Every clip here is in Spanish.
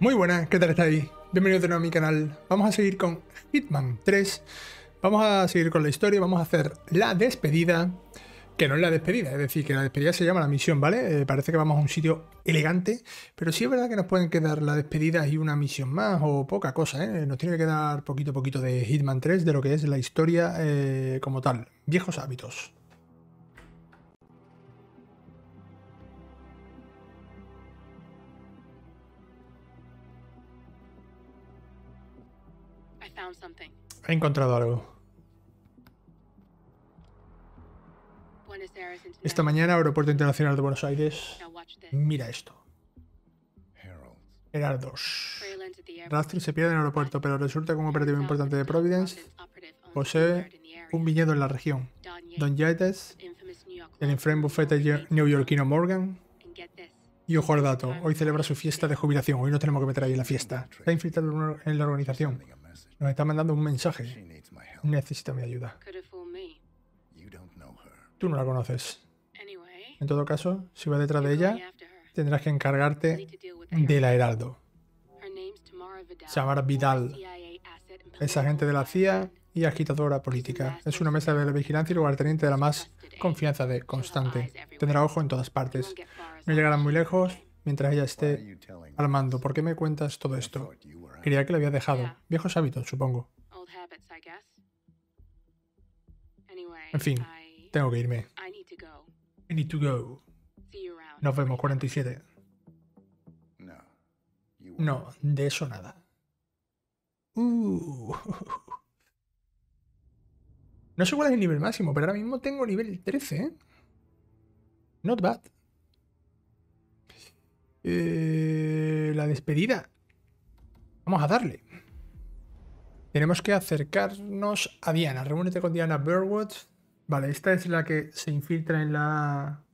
Muy buenas, ¿qué tal estáis? Bienvenidos de nuevo a mi canal. Vamos a seguir con Hitman 3. Vamos a seguir con la historia, vamos a hacer la despedida, que no es la despedida, es decir, que la despedida se llama la misión, ¿vale? Eh, parece que vamos a un sitio elegante, pero sí es verdad que nos pueden quedar la despedida y una misión más o poca cosa, ¿eh? Nos tiene que quedar poquito a poquito de Hitman 3, de lo que es la historia eh, como tal. Viejos hábitos. He encontrado algo. Esta mañana, Aeropuerto Internacional de Buenos Aires. Mira esto. Heraldos. Rastri se pierde en el aeropuerto, pero resulta que un operativo importante de Providence posee un viñedo en la región. Don Yates, el inframe bufete neoyorquino Morgan, y ojo al dato, hoy celebra su fiesta de jubilación, hoy no tenemos que meter ahí en la fiesta. Está infiltrado en la organización. Nos está mandando un mensaje. Necesita mi ayuda. Tú no la conoces. En todo caso, si vas detrás de ella, tendrás que encargarte de la Heraldo. Samara Vidal. Es agente de la CIA y agitadora política. Es una mesa de la vigilancia y lugarteniente de la más confianza de constante. Tendrá ojo en todas partes. No llegarán muy lejos mientras ella esté al mando. ¿Por qué me cuentas todo I esto? Creía que le había dejado. Viejos hábitos, supongo. old habits, I guess. Anyway, En fin, I, Tengo que irme. I need to go. I need to go. See you around. Nos vemos, 47. No. You won't. No, de eso nada. Uh. No sé cuál es el nivel máximo, pero ahora mismo tengo nivel 13, ¿eh? Not bad. Eh, la despedida. Vamos a darle. Tenemos que acercarnos a Diana. Reúnete con Diana Burwood. Vale, esta es la que se infiltra en la...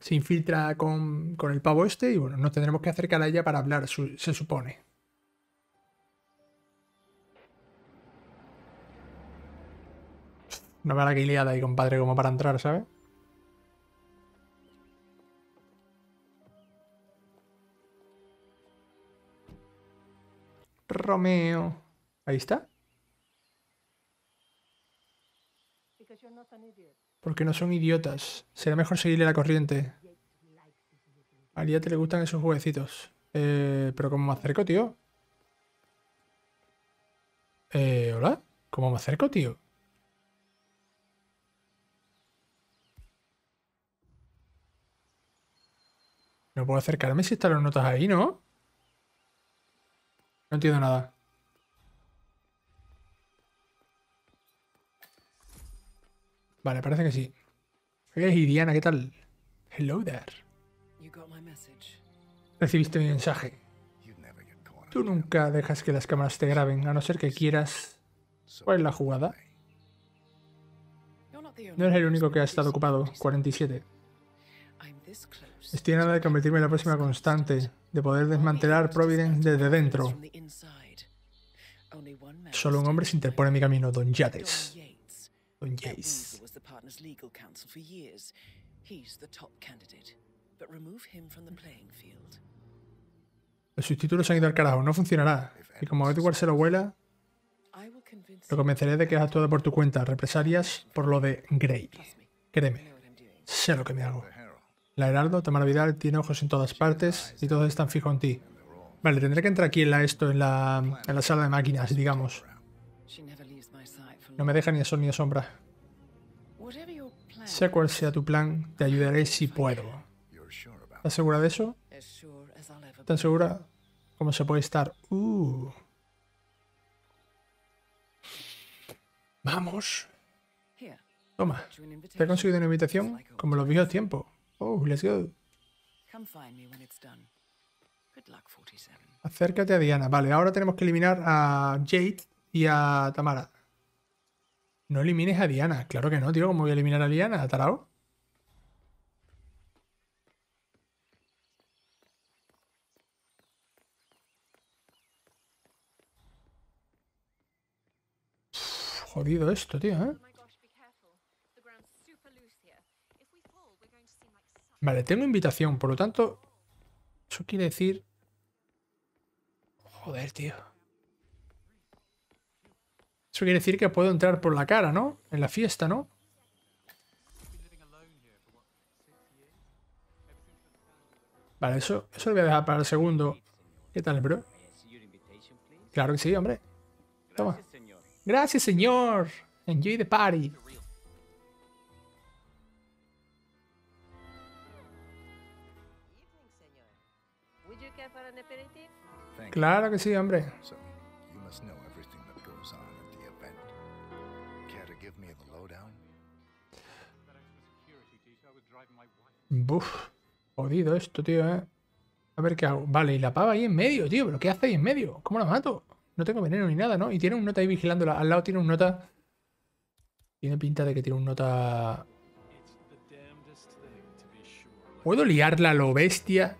Se infiltra con, con el pavo este y bueno, nos tendremos que acercar a ella para hablar, se supone. No me la que ahí, compadre, como para entrar, ¿sabes? Romeo. Ahí está. Porque no son idiotas. Será mejor seguirle la corriente. A Ariate le gustan esos jueguecitos. Eh, pero ¿cómo me acerco, tío? Eh, ¿hola? ¿Cómo me acerco, tío? No puedo acercarme si están las notas ahí, ¿no? No entiendo nada. Vale, parece que sí. Hey, Diana, ¿qué tal? Hello there. Recibiste mi mensaje. Tú nunca dejas que las cámaras te graben, a no ser que quieras. ¿Cuál es la jugada? No eres el único que ha estado ocupado. 47. 47. I'm this close. Estoy nada de convertirme en la próxima constante, de poder desmantelar Providence desde dentro. Solo un hombre se interpone en mi camino, Don Yates. Don Yates. field. Los sustitutos han ido al carajo, no funcionará. Y como Edward se lo vuela, lo convenceré de que has actuado por tu cuenta, represalias por lo de Grey. Créeme, sé lo que me hago. La Heraldo, Tamara Vidal, tiene ojos en todas partes y todos están fijos en ti. Vale, tendré que entrar aquí en la esto, en la, en la sala de máquinas, digamos. No me deja ni sol ni sombra. Sea cual sea tu plan, te ayudaré si puedo. ¿Estás segura de eso? ¿Tan segura como se puede estar? Uh. Vamos. Toma. ¿Te he conseguido una invitación? Como los viejos tiempos. Oh, let's go. Come find me when it's done. Good luck, 47. Acércate a Diana. Vale, ahora tenemos que eliminar a Jade y a Tamara. No elimines a Diana. Claro que no, tío. ¿Cómo voy a eliminar a Diana? ¿Tarao? Uf, Jodido esto, tío, ¿eh? Vale, tengo invitación, por lo tanto, eso quiere decir Joder, tío. Eso quiere decir que puedo entrar por la cara, ¿no? En la fiesta, ¿no? Vale, eso, eso lo voy a dejar para el segundo. ¿Qué tal, bro? Claro que sí, hombre. Toma. Gracias, señor. Enjoy the party. Give me the lowdown? Buf. Jodido esto, tío, eh. A ver qué hago. Vale, y la pava ahí en medio, tío. ¿Pero qué hace ahí en medio? ¿Cómo la mato? No tengo veneno ni nada, ¿no? Y tiene un nota ahí vigilándola. Al lado tiene un nota. Tiene pinta de que tiene un nota. ¿Puedo liarla a lo bestia?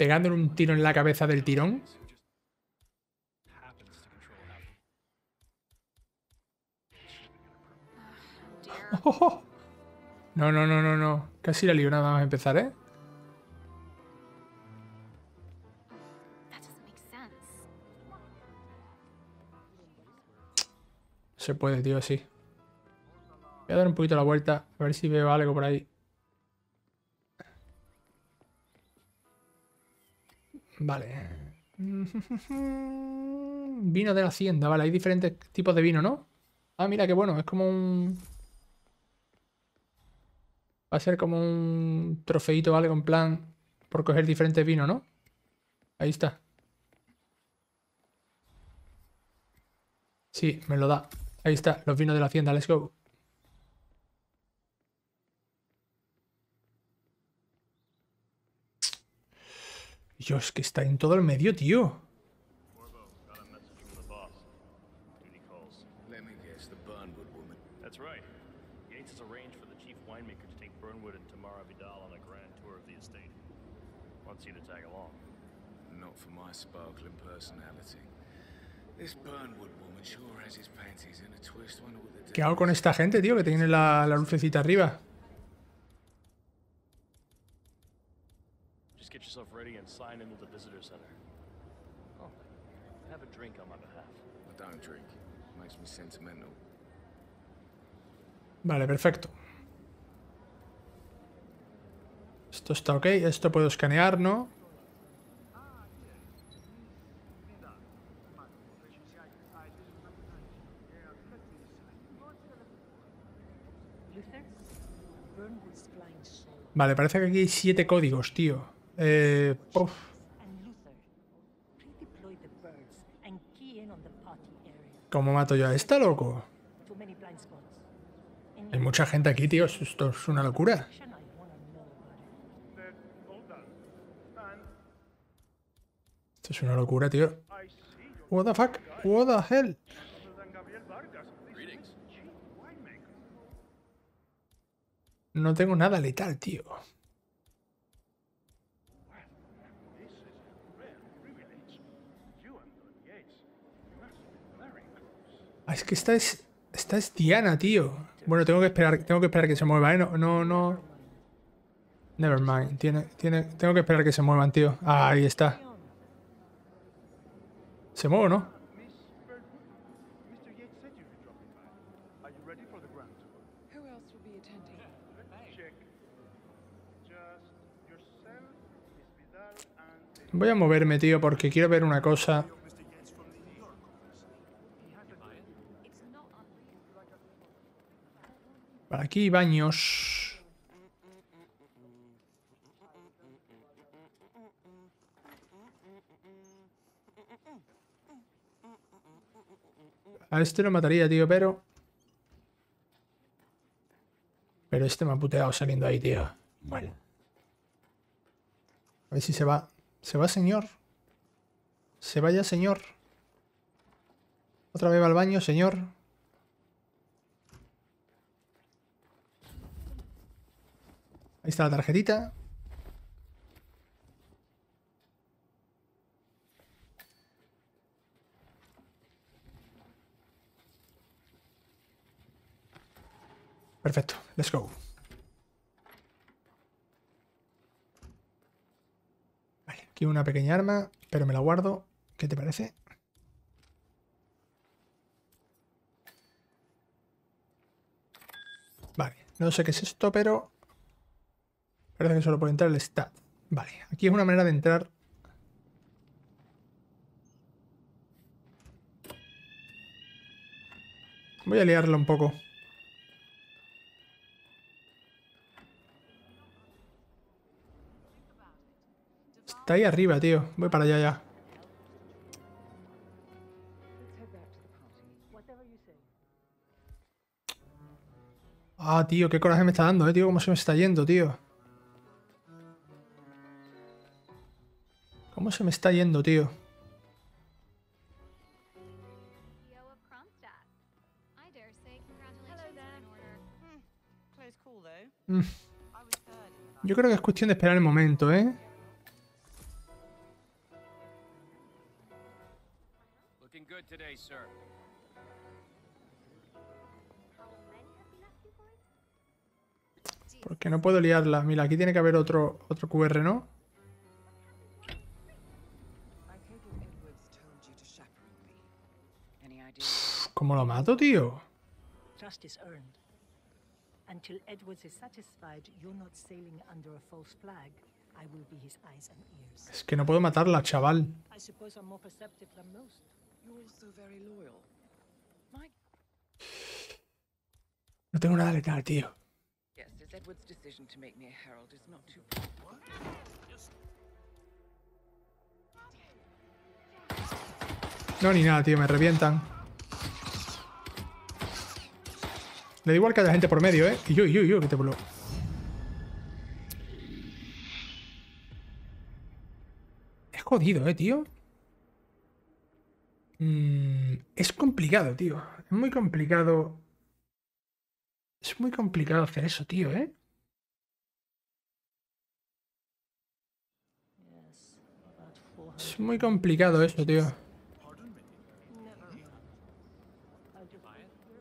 Pegándole un tiro en la cabeza del tirón. No, no, no, no, no. Casi la lío nada más empezar, ¿eh? Se puede, tío, sí. Voy a dar un poquito la vuelta. A ver si veo algo por ahí. Vale. Vino de la hacienda, vale. Hay diferentes tipos de vino, ¿no? Ah, mira qué bueno. Es como un... Va a ser como un trofeito o algo en plan por coger diferentes vinos, ¿no? Ahí está. Sí, me lo da. Ahí está, los vinos de la hacienda, let's go. Dios, que está en todo el medio, tío. Let me guess, the Burnwood woman. That's right. Yates has arranged for the chief winemaker to take Burnwood and Tamara Vidal on a grand tour of the estate. Wants you to tag along. Not for my sparkling personality. This Burnwood woman sure has his panties in a twist. Wonder what the ¿Qué hago con esta gente, tío? Que tiene la, la lucecita arriba. Get yourself ready and sign in with the visitor center. Oh, have a drink on my behalf. I don't drink. Makes me sentimental. Vale, perfecto. Esto está ok. Esto puedo escanear, ¿no? Vale, parece que aquí hay siete códigos, tío. Eh, uf. ¿Cómo mato yo a esta, loco? Hay mucha gente aquí, tío. Esto es una locura. Esto es una locura, tío. What the fuck? What the hell? No tengo nada letal, tío. Es que esta es. Esta es Diana, tío. Bueno, tengo que esperar, tengo que esperar que se mueva, ¿eh? No, no, no. Never mind. Tiene, tiene, tengo que esperar que se muevan, tío. Ah, ahí está. ¿Se mueve o no? Voy a moverme, tío, porque quiero ver una cosa. Por aquí baños. A este lo mataría, tío, pero... Pero este me ha puteado saliendo ahí, tío. Bueno. A ver si se va. ¿Se va, señor? ¿Se vaya, señor? ¿Otra vez va al baño, señor? Ahí está la tarjetita. Perfecto, let's go. Vale, aquí una pequeña arma, pero me la guardo. ¿Qué te parece? Vale, no sé qué es esto, pero... Parece que solo puede entrar el stat. Vale, aquí es una manera de entrar... Voy a liarlo un poco. Está ahí arriba, tío. Voy para allá ya. Ah, tío, qué coraje me está dando, eh, tío. Cómo se me está yendo, tío. ¿Cómo se me está yendo, tío? Mm, the Yo creo que es cuestión de esperar el momento, ¿eh? Looking good today, sir. Porque no puedo liarla. Mira, aquí tiene que haber otro, otro QR, ¿no? ¿Cómo lo mato, tío? Trust is earned. Until Edwards is satisfied you're not sailing under a false flag, I will be his eyes and ears. Es que no puedo matarla, chaval. I suppose I'm more perceptive than most. You're also very loyal. My No tengo nada letal, tío. Edward's decision to make me a herald is not too. No, ni nada, tío. Me revientan. Le da igual que haya gente por medio, ¿eh? Yo, yo, yo, que te vuelo. Es jodido, ¿eh, tío? Mm, es complicado, tío. Es muy complicado. Es muy complicado hacer eso, tío, ¿eh? Yes, about 400. Es muy complicado eso, tío. I'll just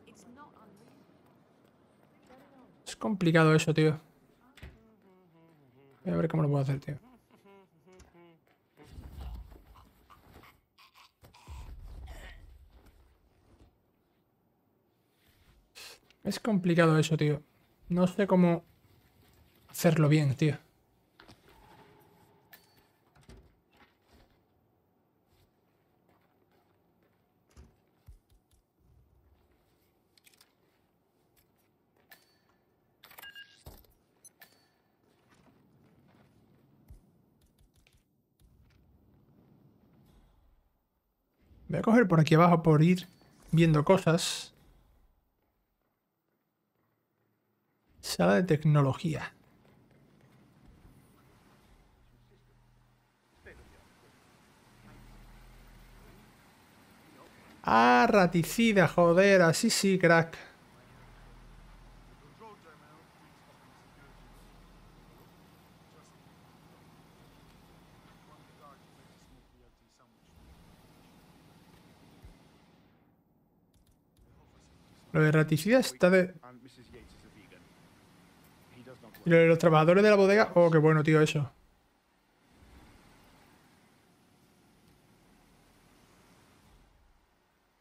It's not unreal. Es complicado eso, tío. Voy a ver cómo lo puedo hacer, tío. Es complicado eso, tío. No sé cómo hacerlo bien, tío. Voy a coger por aquí abajo por ir viendo cosas. Sala de tecnología. Ah, raticida, joder, así sí, crack. Lo de raticida está de... Lo de los trabajadores de la bodega... Oh, qué bueno, tío, eso.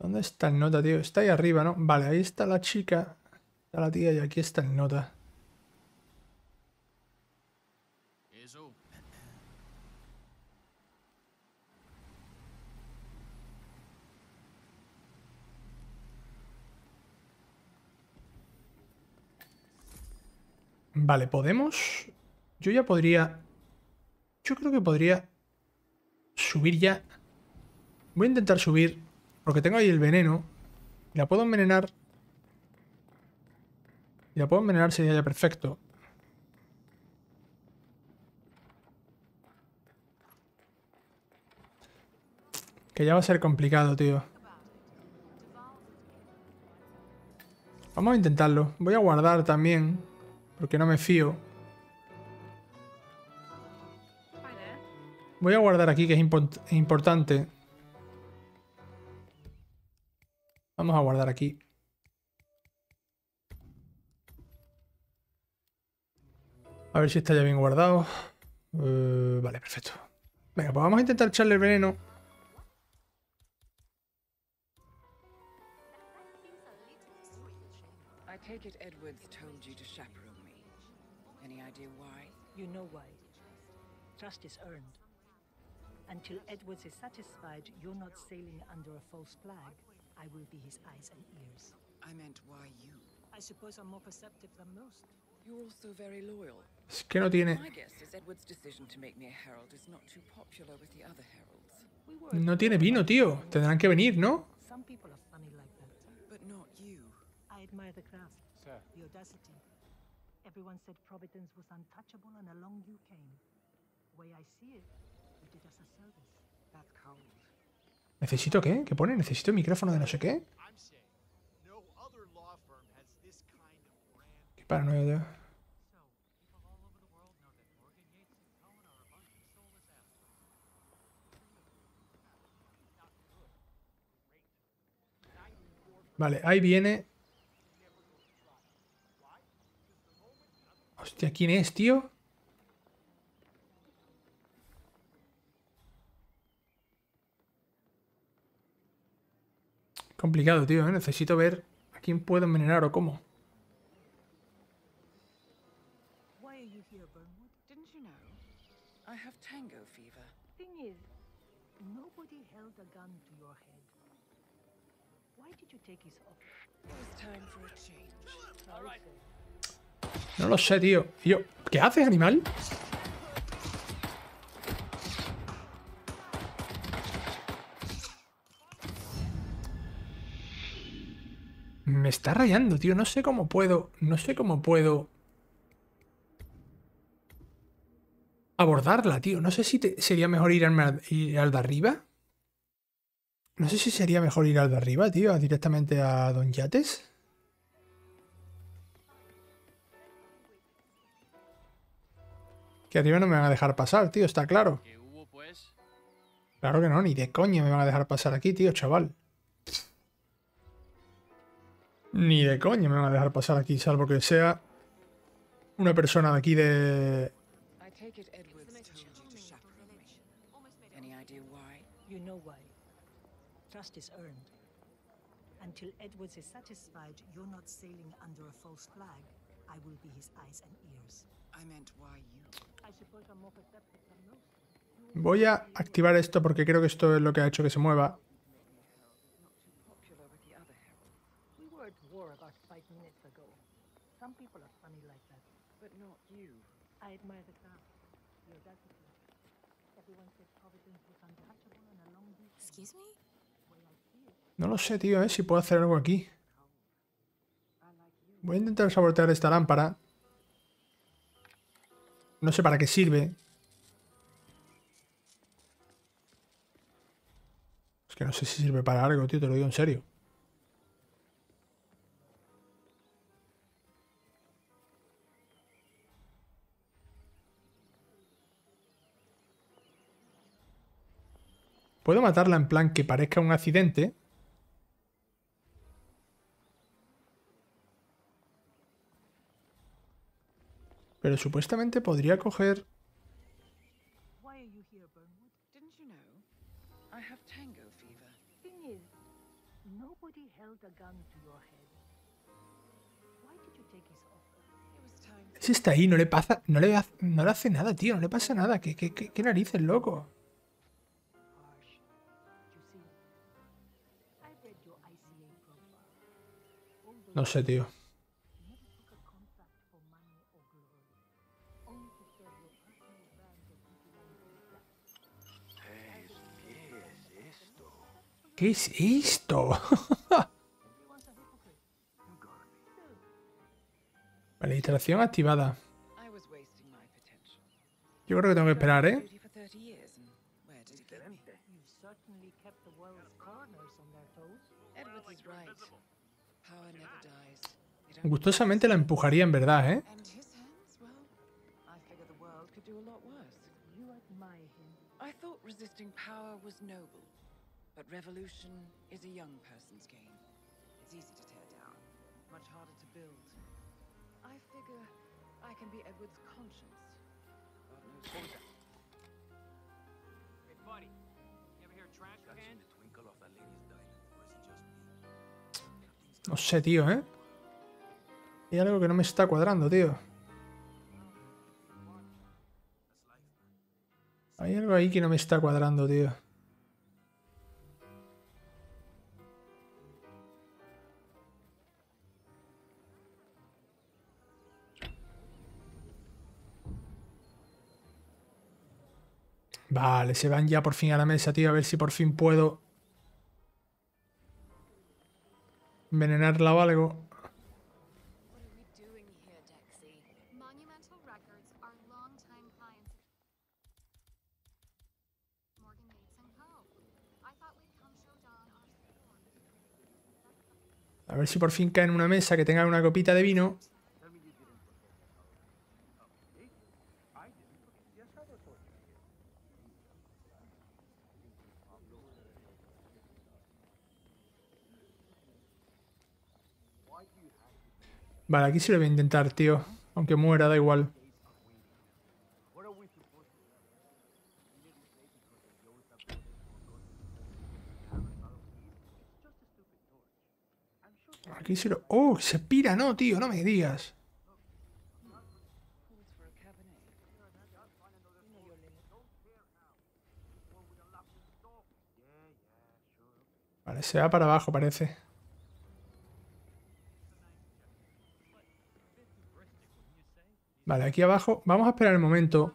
¿Dónde está el nota, tío? Está ahí arriba, ¿no? Vale, ahí está la chica. Está la tía y aquí está el nota. Vale, ¿podemos? Yo ya podría... Yo creo que podría subir ya. Voy a intentar subir, porque tengo ahí el veneno. La puedo envenenar. Y la puedo envenenar sería ya perfecto. Que ya va a ser complicado, tío. Vamos a intentarlo. Voy a guardar también. Porque no me fío. Voy a guardar aquí, que es importante. Vamos a guardar aquí. A ver si está ya bien guardado. Eh, vale, perfecto. Venga, pues vamos a intentar echarle el veneno. Edwards told You know why. Trust is earned. Until Edwards is satisfied you're not sailing under a false flag, I will be his eyes and ears. I meant why you. I suppose I'm more perceptive than most. You're also very loyal. Es que no tiene. My guess is Edward's decision to make me a herald is not too popular with the other heralds. No tiene vino, tío. Tendrán que venir, ¿no? Some people are funny like that. But not you. I admire the craft, the audacity. Everyone said Providence was untouchable, and along you came. Way I see it, you did us a service. That's cold. ¿Necesito qué? ¿Qué pone? ¿Necesito micrófono de no sé qué? I'm saying no other law Hostia, ¿quién es, tío? Complicado, tío, ¿eh? Necesito ver a quién puedo envenenar o cómo. Why are you here, Burnwood? Didn't you know? I have tango fever. Thing is, nobody held a gun to your head. Why did you take his offer? It was time for a change. Sorry, sir. No lo sé, tío. Yo, ¿qué haces, animal? Me está rayando, tío. No sé cómo puedo. No sé cómo puedo. Abordarla, tío. No sé si sería mejor ir al, ir al de arriba. No sé si sería mejor ir al de arriba, tío. Directamente a Don Yates. Que arriba no me van a dejar pasar, tío, está claro. ¿Qué hubo, pues? Claro que no, ni de coña me van a dejar pasar aquí, tío, chaval. Ni de coña me van a dejar pasar aquí, salvo que sea una persona de aquí de... Until Edwards is satisfied you're not sailing under a false flag, I will be his eyes and ears. I meant why you. I suppose I'm more perceptive than most. Voy a activar esto porque creo que esto es lo que ha hecho que se mueva. No lo sé, tío, eh, si puedo hacer algo aquí. Voy a intentar sabotear esta lámpara. No sé para qué sirve. Es que no sé si sirve para algo, tío, te lo digo en serio. Puedo matarla en plan que parezca un accidente. Pero supuestamente podría coger... Why are you here, Burnwood? Didn't you know? I have tango fever. Thing is, nobody held a gun to your head. Why did you take his offer? It was time for Ese está ahí, no le pasa... No le, hace- no le hace nada, tío. No le pasa nada. ¿Qué, qué, qué, qué narices, loco? No sé, tío. ¿Qué es esto? Vale, instalación activada. Yo creo que tengo que esperar, ¿eh? Duty for 30 years, and where did it get me? You certainly kept the world's coroners on their toes. Edwards is right. Power never dies. It only Gustosamente la empujaría en verdad, ¿eh? Noble, but revolution is a young person's game. It's easy to tear down, much harder to build. I figure I can be Edward's conscience. God knows what Hey, buddy, you ever hear trash can? No sé, tío, ¿eh? Hay algo que no me está cuadrando, tío. Hay algo ahí que no me está cuadrando, tío. Vale, se van ya por fin a la mesa, tío. A ver si por fin puedo envenenarla o algo. A ver si por fin cae en una mesa que tenga una copita de vino. Vale, aquí sí lo voy a intentar, tío. Aunque muera, da igual. Aquí sí lo... ¡Oh! Se pira, no, tío, no me digas. Vale, se va para abajo, parece. Vale, aquí abajo. Vamos a esperar el momento.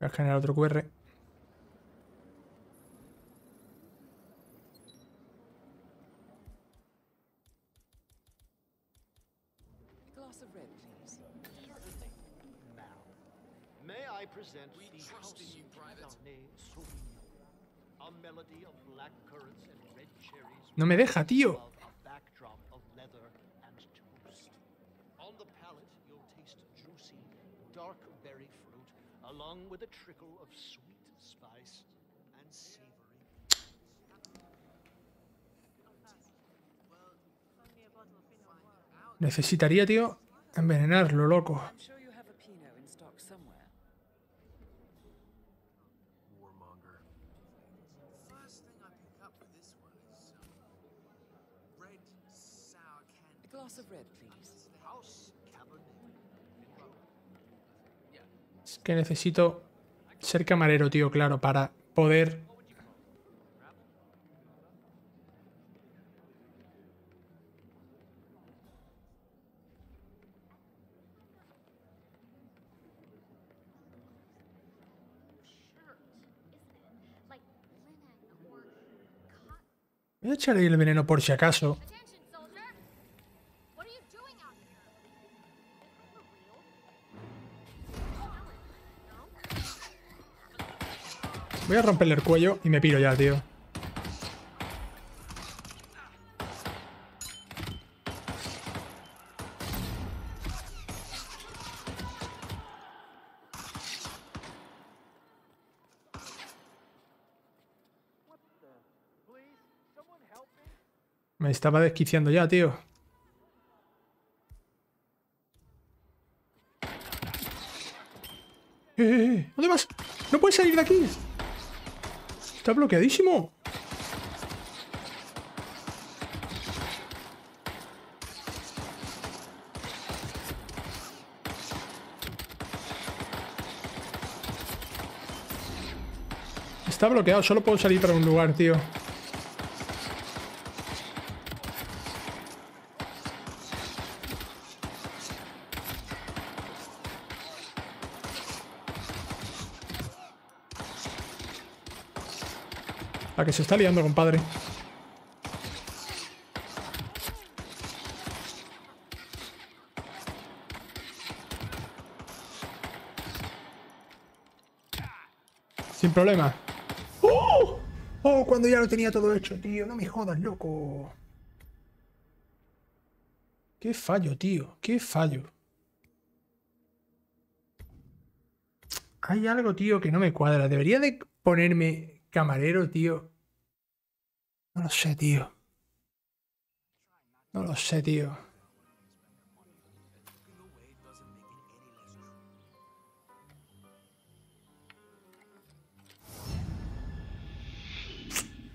Voy a generar otro QR. A glass of red, please. Present we the trust in you, Private. A melody of black currants and red cherries. No me deja, tío. A backdrop of leather and toast. On the palate, you'll taste juicy, dark berry fruit, along with a trickle of sweet spice and savory. Necesitaría, tío, envenenarlo, loco. I'm sure you have a Pinot in stock somewhere. Warmonger. First thing I pick up with this one is um, red sour candy. A glass of red, please. House Cabernet. Es que necesito ser camarero, tío, claro, para poder... Voy a echar ahí el veneno por si acaso. Voy a romperle el cuello y me piro ya, tío. Me estaba desquiciando ya, tío. ¡Eh, eh, eh! ¿Dónde vas? ¡No puedes salir de aquí! Está bloqueadísimo. Está bloqueado, solo puedo salir para un lugar, tío. La que se está liando, compadre. Sin problema. ¡Oh! ¡Oh! Cuando ya lo tenía todo hecho, tío. No me jodas, loco. Qué fallo, tío. Qué fallo. Hay algo, tío, que no me cuadra. Debería de ponerme camarero, tío. No lo sé, tío. No lo sé, tío.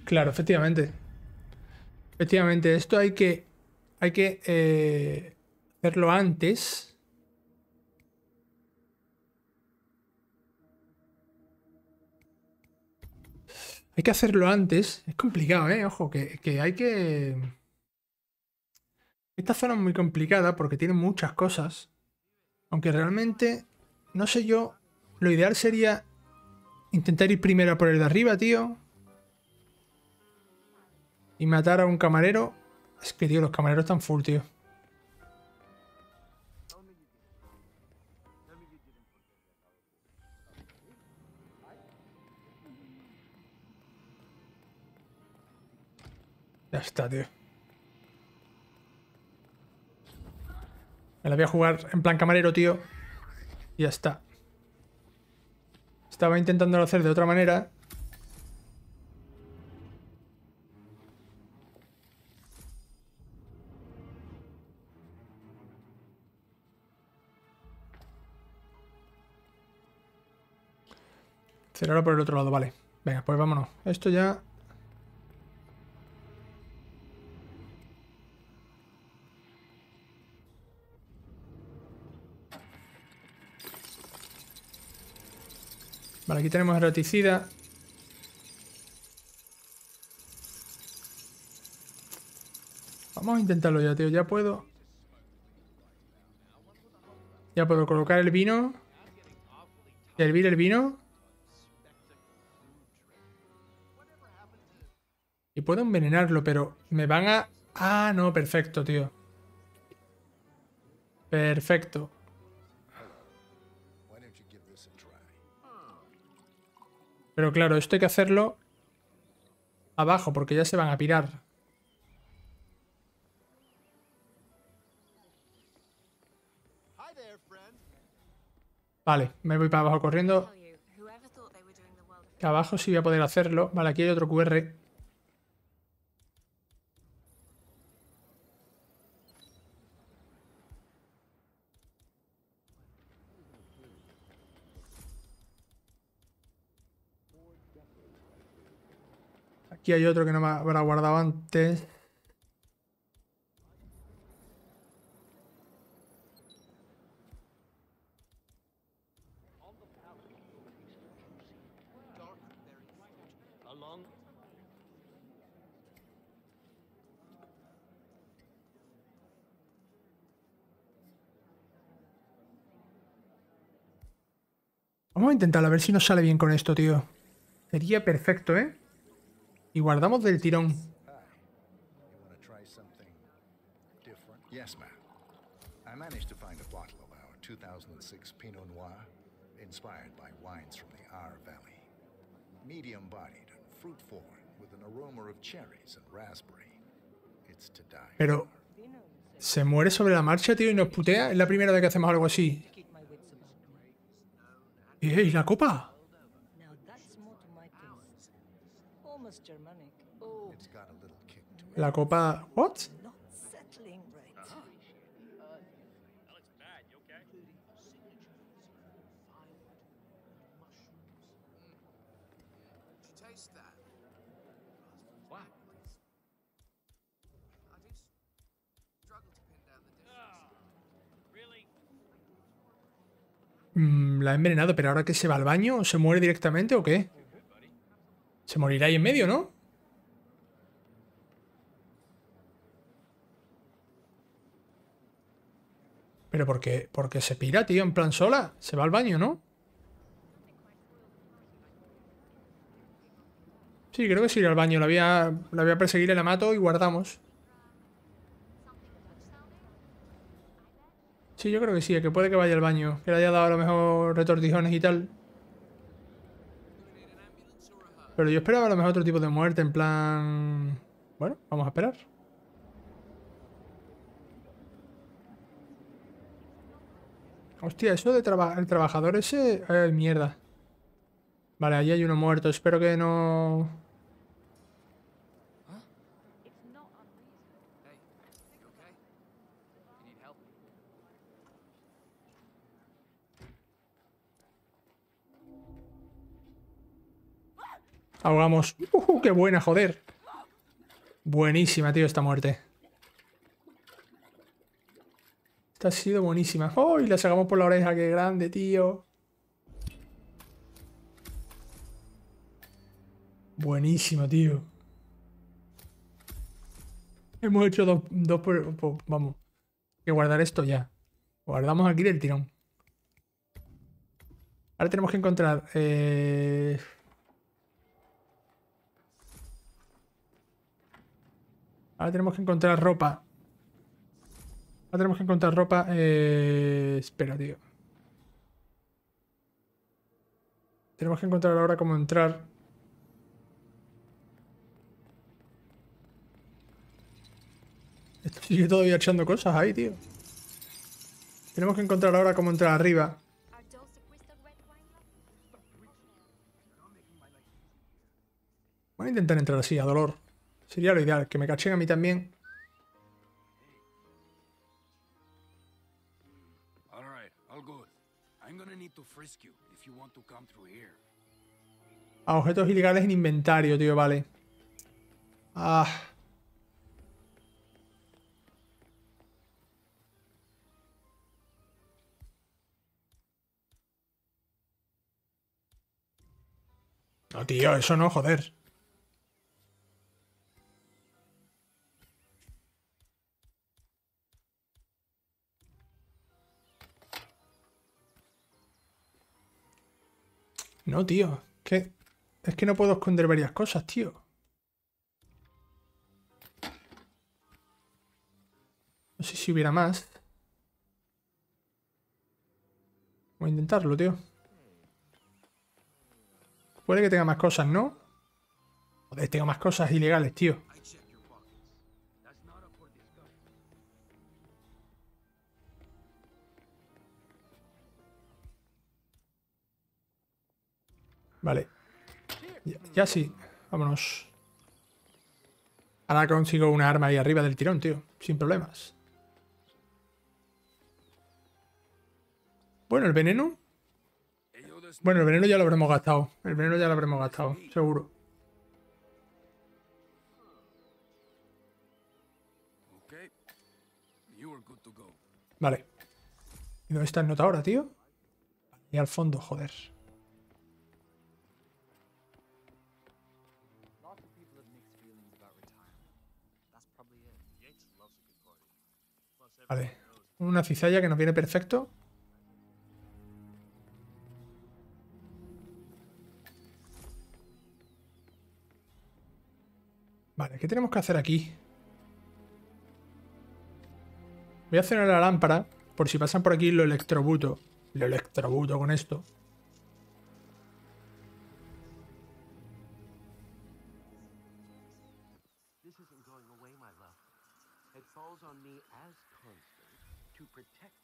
Claro, efectivamente. Efectivamente, esto hay que, hay que eh, hacerlo antes Hay que hacerlo antes. Es complicado, ¿eh? Ojo, que, hay que... Esta zona es muy complicada porque tiene muchas cosas. Aunque realmente, no sé yo, lo ideal sería intentar ir primero a por el de arriba, tío. Y matar a un camarero. Es que, tío, los camareros están full, tío. Ya está, tío. Me la voy a jugar en plan camarero, tío. Ya está. Estaba intentándolo hacer de otra manera. Cerrarlo por el otro lado, vale. Venga, pues vámonos. Esto ya Vale, aquí tenemos eroticida. Vamos a intentarlo ya, tío. Ya puedo. Ya puedo colocar el vino. Hervir el vino. Y puedo envenenarlo, pero me van a... Ah, no, perfecto, tío. Perfecto. Pero claro, esto hay que hacerlo abajo, porque ya se van a pirar. Vale, me voy para abajo corriendo. Que abajo sí voy a poder hacerlo. Vale, aquí hay otro QR. Aquí hay otro que no me habrá guardado antes. Vamos a intentar a ver si nos sale bien con esto, tío. Sería perfecto, ¿eh? Y guardamos del tirón. Hi. You want to try something different? Yes, ma'am. I managed to find a bottle of our 2006 Pinot Noir, inspired by wines from the Our Valley. Medium-bodied and fruit-forward, with an aroma of cherries and raspberry. It's to die. Pero... ¿Se muere sobre la marcha, tío, y nos putea? Es la primera vez que hacemos algo así. ¡Eh, ¿Y la copa? Dishes. Really? Mm, la ha envenenado, pero ahora que se va al baño, ¿o se muere directamente o qué? Se morirá ahí en medio, ¿no? Pero ¿por qué? Porque se pira, tío, en plan sola. Se va al baño, ¿no? Sí, creo que sí irá al baño. La voy a, la voy a perseguir, la mato y guardamos. Sí, yo creo que sí, que puede que vaya al baño. Que le haya dado a lo mejor retortijones y tal. Pero yo esperaba a lo mejor otro tipo de muerte, en plan... Bueno, vamos a esperar. Hostia, eso de el trabajador ese... Ay, mierda. Vale, allí hay uno muerto. Espero que no... Ahogamos. Uh, ¡Qué buena, joder! Buenísima, tío, esta muerte. Esta ha sido buenísima. ¡Oh! Y la sacamos por la oreja, qué grande, tío. Buenísimo, tío. Hemos hecho dos, dos por, Vamos. Hay que guardar esto ya. Guardamos aquí del tirón. Ahora tenemos que encontrar... eh, Ahora tenemos que encontrar ropa. Ahora tenemos que encontrar ropa... eh, Espera, tío. Tenemos que encontrar ahora cómo entrar... Esto sigue todavía echando cosas ahí, tío. Tenemos que encontrar ahora cómo entrar arriba. Voy a intentar entrar así, a dolor. Sería lo ideal, que me cachen a mí también. A objetos ilegales en inventario, tío, vale. Ah. No, tío, eso no, joder. No, tío. ¿Qué? Es que no puedo esconder varias cosas, tío. No sé si hubiera más. Voy a intentarlo, tío. Puede que tenga más cosas, ¿no? Joder, tengo más cosas ilegales, tío. Vale. Ya, sí. Vámonos. Ahora consigo una arma ahí arriba del tirón, tío. Sin problemas. Bueno, el veneno. Bueno, el veneno ya lo habremos gastado. El veneno ya lo habremos gastado, seguro. Vale. ¿Y dónde está el nota ahora, tío? Y al fondo, joder. Vale. Una cizalla que nos viene perfecto. Vale, ¿qué tenemos que hacer aquí? Voy a hacer la lámpara. Por si pasan por aquí lo electrobuto. Lo electrobuto con esto.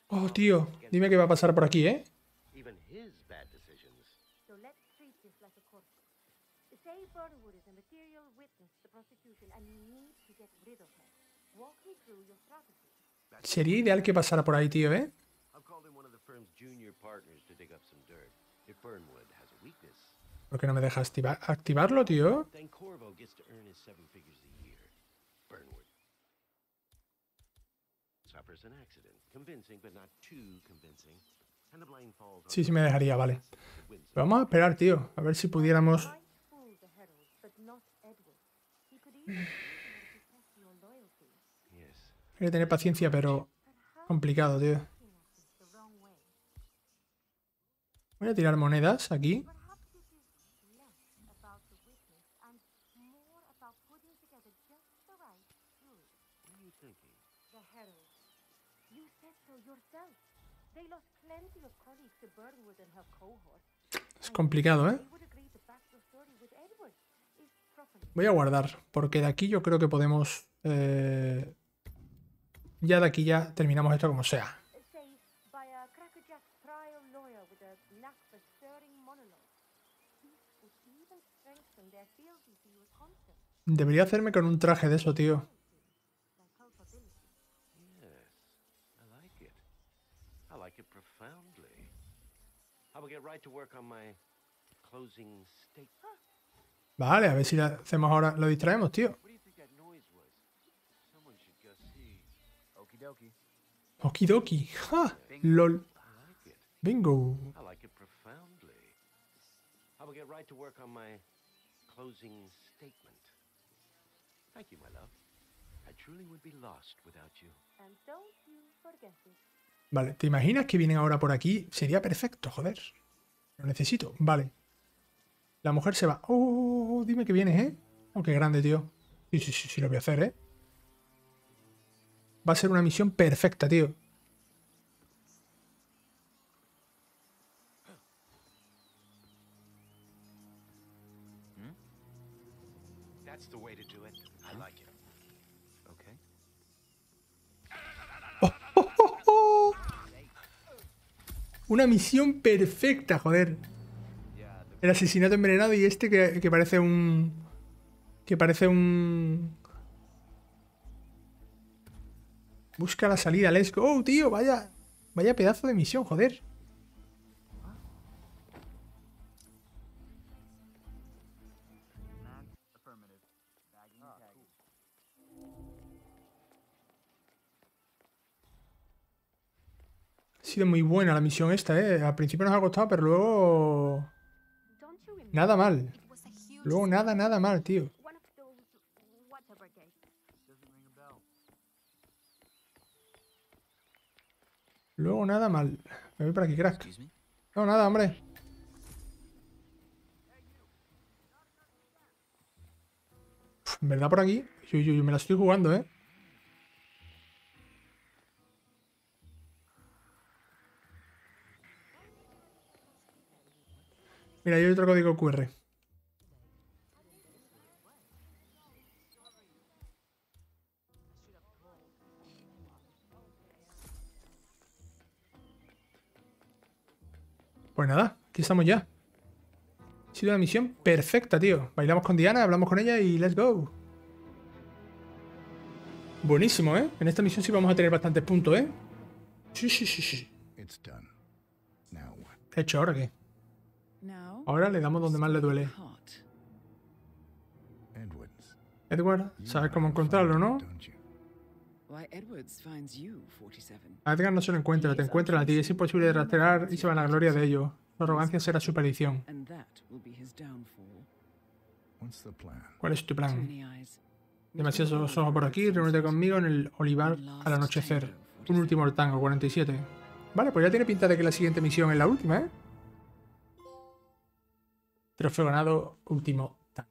Oh, tío. Dime qué va a pasar por aquí, ¿eh? even his bad decisions. So let's treat this like a court. Say Burnwood is a material witness to prosecution and you need to get rid of her. Walk me through your strategy. Sería ideal que pasara por ahí, tío, ¿eh? ¿Por qué no me deja activa- activarlo, tío? Sí, sí me dejaría, vale. Vamos a esperar, tío. A ver si pudiéramos... Hay que tener paciencia, pero... Complicado, tío. Voy a tirar monedas aquí. Perhaps it is less about the witness and more about putting together just the right jury. What are you thinking? The herald. You said so yourself. They lost plenty of colleagues to Burnwood and her cohort. Es complicado, ¿eh? Voy a guardar, porque de aquí yo creo que podemos... eh, Ya de aquí ya terminamos esto como sea. Debería hacerme con un traje de eso, tío. Their culpability. Yes. I like it. I like it profoundly. I will get right to work on my closing statement. Vale, a ver si lo hacemos ahora. Lo distraemos, tío. Okie dokie. Okidoki. ¡Ja! LOL. Bingo. I like it profoundly. I will get right to work on my closing statement. Thank you, my love. I truly would be lost without you. And don't you forget it. Vale, ¿te imaginas que vienen ahora por aquí? Sería perfecto, joder. Lo necesito. Vale. La mujer se va. Oh, dime que vienes, ¿eh? Oh, qué grande, tío. Sí, sí, sí, sí, lo voy a hacer, ¿eh? Va a ser una misión perfecta, tío. Una misión perfecta, joder. El asesinato envenenado y este que, que parece un... Que parece un... Busca la salida, let's go, Oh, tío, vaya... Vaya pedazo de misión, joder. Sido muy buena la misión esta, ¿eh? Al principio nos ha costado, pero luego... Nada mal. Luego nada, nada mal, tío. Luego nada mal. Me voy por aquí, crack. No, nada, hombre. Uf, En verdad por aquí. Yo, yo, yo me la estoy jugando, ¿eh? Mira, hay otro código QR. Pues nada, aquí estamos ya. Ha sido una misión perfecta, tío. Bailamos con Diana, hablamos con ella y let's go. Buenísimo, ¿eh? En esta misión sí vamos a tener bastantes puntos, ¿eh? Sí, sí, sí, sí. He hecho ahora qué? Ahora le damos donde más le duele. Edward, sabes cómo encontrarlo, ¿no? Why Edwards finds you, 47. A Edgar no se lo encuentra, te encuentran a ti. Es imposible de rastrear y se van a la gloria de ello. Su arrogancia será su perdición. ¿Cuál es tu plan? Demasiados ojos por aquí, reúnete conmigo en el olivar al anochecer. Un último tango, 47. Vale, pues ya tiene pinta de que la siguiente misión es la última, ¿eh? Trofeo ganado, último tango.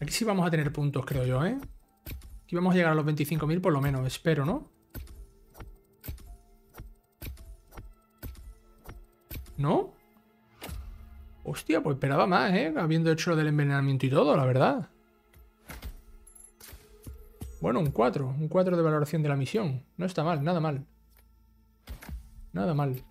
Aquí sí vamos a tener puntos, creo yo, ¿eh? Aquí vamos a llegar a los 25.000 por lo menos, espero, ¿no? ¿No? Hostia, pues esperaba más, ¿eh? Habiendo hecho lo del envenenamiento y todo, la verdad. Bueno, un 4. Un 4 de valoración de la misión. No está mal, nada mal. Nada mal.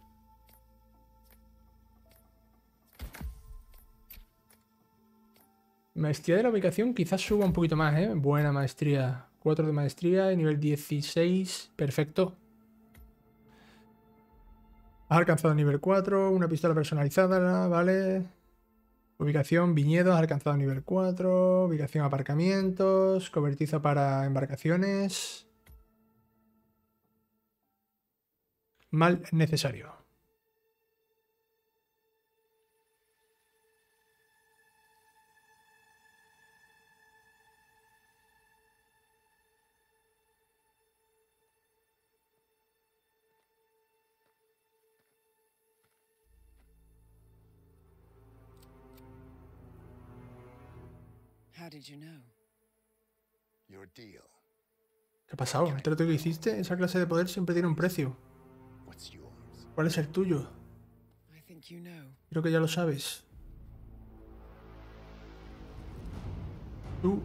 Maestría de la ubicación quizás suba un poquito más, ¿eh? Buena maestría. 4 de maestría nivel 16. Perfecto. Has alcanzado nivel 4, una pistola personalizada, ¿vale? Ubicación, viñedos, has alcanzado nivel 4. Ubicación, aparcamientos. Cobertizo para embarcaciones. Mal necesario. ¿Qué ha pasado? ¿El trato que hiciste? Esa clase de poder siempre tiene un precio. What's yours? ¿Cuál es el tuyo? I think you know. Creo que ya lo sabes. Tú.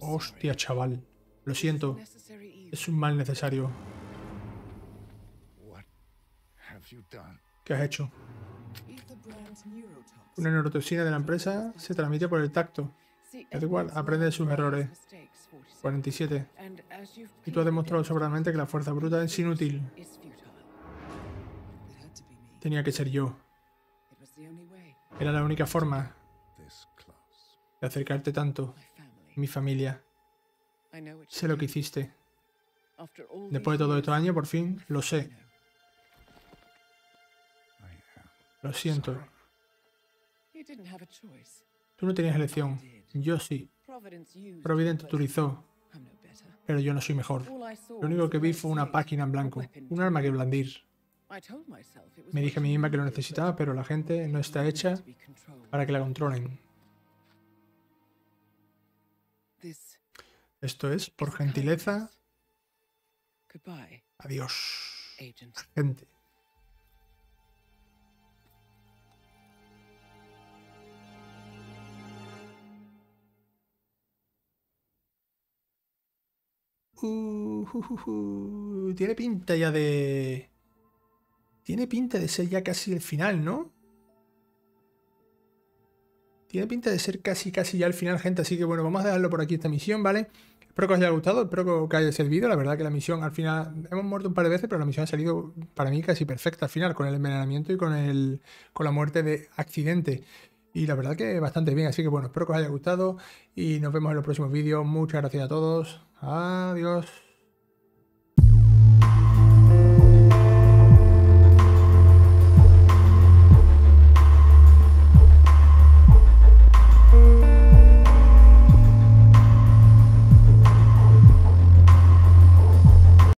Hostia, chaval. Lo siento. Es un mal necesario. ¿Qué has hecho? Una neurotoxina de la empresa se transmite por el tacto. Edward aprende de sus errores. mistakes, 47. 47. And as you've Y tú has demostrado sobradamente que la fuerza bruta es inútil. Tenía que ser yo. Era la única forma de acercarte tanto. Mi familia. Sé lo que hiciste. Después de todo estos años, por fin, lo sé. Lo siento. Tú no tenías elección. Yo sí. Providente te utilizó. Pero yo no soy mejor. Lo único que vi fue una página en blanco. Un arma que blandir. Me dije a mí misma que lo necesitaba, pero la gente no está hecha para que la controlen. Esto es, por gentileza, adiós, gente. Uh, tiene pinta ya de... Tiene pinta de ser ya casi el final, ¿no? Tiene pinta de ser casi casi ya el final, gente. Así que bueno, vamos a dejarlo por aquí esta misión, ¿vale? Espero que os haya gustado, espero que haya servido. La verdad que la misión al final... Hemos muerto un par de veces, pero la misión ha salido para mí casi perfecta al final, con el envenenamiento y con, el, con la muerte de accidente. Y la verdad que bastante bien, así que bueno, espero que os haya gustado y nos vemos en los próximos vídeos. Muchas gracias a todos. Adiós.